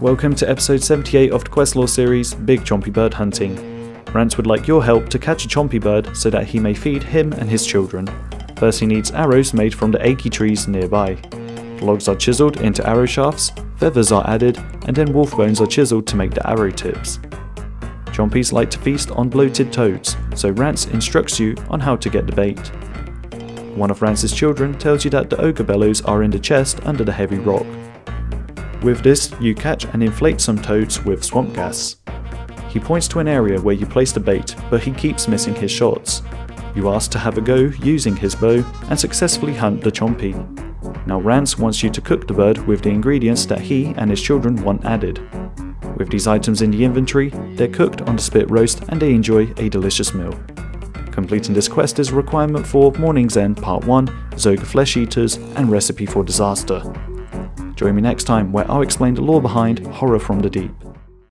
Welcome to episode 78 of the Questlore series, Big Chompy Bird Hunting. Rantz would like your help to catch a chompy bird so that he may feed him and his children. First he needs arrows made from the achey trees nearby. Logs are chiselled into arrow shafts, feathers are added, and then wolf bones are chiselled to make the arrow tips. Chompies like to feast on bloated toads, so Rantz instructs you on how to get the bait. One of Rantz's children tells you that the ogre bellows are in the chest under the heavy rock. With this, you catch and inflate some toads with swamp gas. He points to an area where you place the bait, but he keeps missing his shots. You ask to have a go using his bow and successfully hunt the chompy. Now Rantz wants you to cook the bird with the ingredients that he and his children want added. With these items in the inventory, they're cooked on the spit roast and they enjoy a delicious meal. Completing this quest is a requirement for Mourning's End Part 1, Zogre Flesh Eaters, and Recipe for Disaster. Join me next time where I'll explain the lore behind Horror from the Deep.